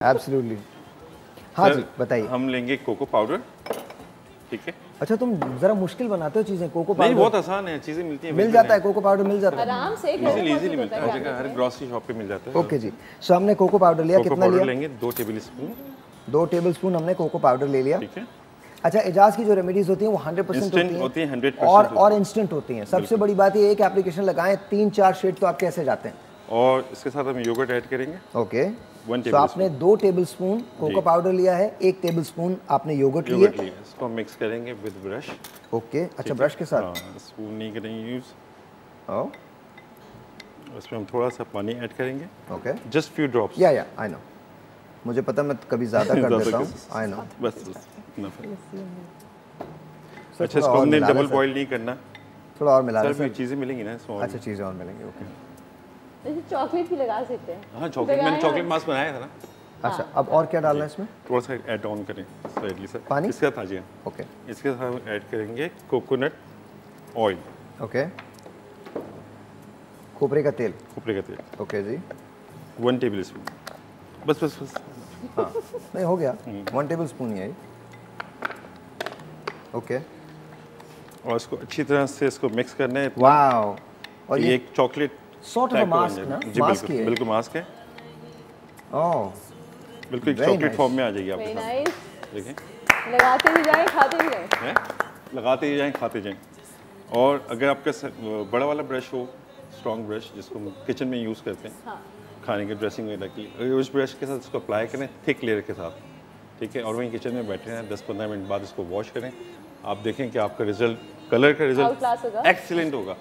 Absolutely हाँ जी बताइए। हम लेंगे कोको पाउडर। ठीक है। अच्छा तुम जरा मुश्किल बनाते हो चीज़ें कोको नहीं पाउडर। बहुत आसान है चीज़ें मिलती हैं मिल जाता है कोको पाउडर मिल जाता है। आराम से इजीली इजीली मिलता है। है हर जगह हर ग्रोसरी शॉप पे मिल जाता है। ओके जी। सो हमने कोको पाउडर लिया कितना लिया? लेंगे दो टेबल स्पून दो टेबल स्पून हमने कोको पाउडर ले लिया। ठीक है। अच्छा एजाज की जो रेमेडीज होती हैं वो 100 परसेंट होती हैं। हैं, 100% और और इंस्टेंट होती हैं। सबसे बड़ी बात ये एक एप्लीकेशन लगाएँ तीन चार शेड तो आप कैसे जाते हैं? और इसके साथ हम योगर्ट ऐड करेंगे। ओके तो tablespoon. आपने दो टेबल स्पून कोको पाउडर लिया है एक टेबल स्पून आपने योगर्ट लिया। योगर्ट इसको हम मिक्स करेंगे विद ब्रश ओके अच्छा ब्रश के साथ। स्पून नहीं करेंगे यूज़ ओ उसमें हम थोड़ा सा पानी ऐड करेंगे। ओके जस्ट फ्यू ड्रॉप्स या या आई नो मुझे पता मैं कभी ज़्यादा कर देता हूँ। आई नो बस बस अच्छा इसको हमने डबल। बॉईल नहीं करना। थोड़ा और मिला चीज़ें मिलेंगी ना इसमें अच्छा चीज़ें और मिलेंगी। ओके चॉकलेट भी लगा सकते हैं। हाँ चॉकलेट मैंने चॉकलेट मास्क बनाया था ना। अच्छा अब और क्या डालना है इसमें? थोड़ा सा ऐड ऑन करें स्लाइटली सर पानी? इसके साथ आ ओके इसके साथ हम ऐड करेंगे कोकोनट ऑयल ओके खोपरे का तेल। खोपरे का तेल। ओके जी। वन टेबल स्पून बस बस बस। हाँ। नहीं हो गया। वन टेबल स्पून ही है ओके और इसको अच्छी तरह से इसको मिक्स करना है। वाओ और ये ये एक chocolate Sort of a mask ना? जी Mask बिल्कुल। है। बिल्कुल मास्क है। ओह बिल्कुल एक चॉकलेट फॉर्म में आ जाएगी आपके साथ। देखें लगाते ही जाए खाते भी जाए। हैं? लगाते ही जाएँ खाते जाएँ। और अगर आपका बड़ा वाला ब्रश हो स्ट्रॉन्ग ब्रश जिसको हम किचन में यूज़ करते हैं हाँ। खाने के ड्रेसिंग वगैरह के लिए अगर उस ब्रश के साथ इसको अप्लाई करें थिक लेयर के साथ। ठीक है? और वहीं किचन में बैठे हैं दस पंद्रह मिनट बाद इसको वॉश करें। आप देखें कि आपका रिज़ल्ट कलर का रिज़ल्ट एक्सीलेंट होगा।